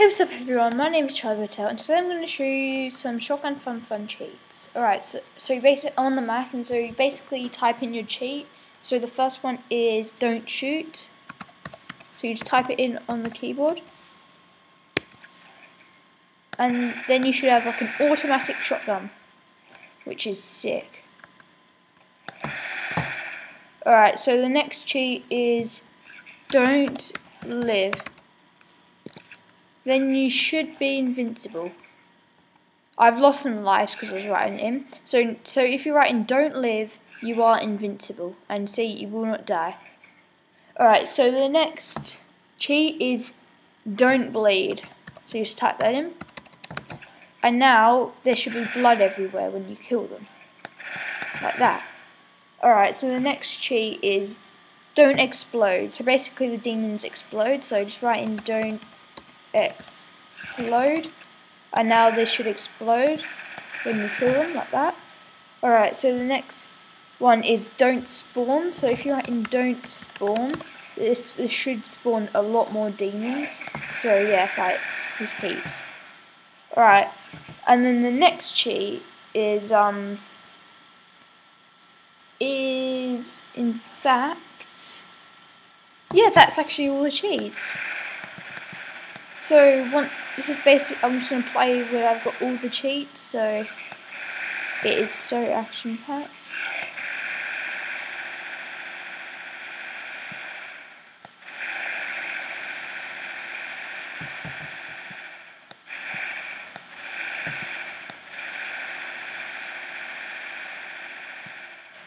Hey what's up everyone, my name is Charlie Bowtell and today I'm going to show you some shotgun fun fun cheats. Alright, so, so you base it on the Mac and so you basically type in your cheat. So the first one is don't shoot. So you just type it in on the keyboard. And then you should have like an automatic shotgun, which is sick. Alright, so the next cheat is don't live then you should be invincible. I've lost some lives because I was writing in. So, so if you're writing don't live, you are invincible. And see, you will not die. Alright, so the next cheat is don't bleed. So you just type that in. And now there should be blood everywhere when you kill them. Like that. Alright, so the next cheat is don't explode. So basically the demons explode. So just write in don't explode. And now this should explode when you kill them, like that. Alright, so the next one is don't spawn. So if you're in don't spawn, this, this should spawn a lot more demons. So yeah, like, these heaps. Alright, and then the next cheat is, um, is, in fact, yeah, that's actually all the cheats. So one, this is basic. I'm just gonna play where I've got all the cheats. So it is so action packed.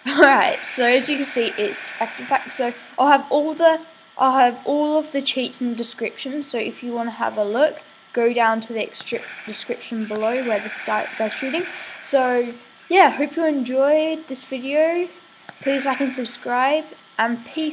Alright, so as you can see, it's action packed. So I'll have all the I'll have all of the cheats in the description, so if you want to have a look, go down to the description below where this guy's shooting. So, yeah, hope you enjoyed this video. Please like and subscribe, and peace.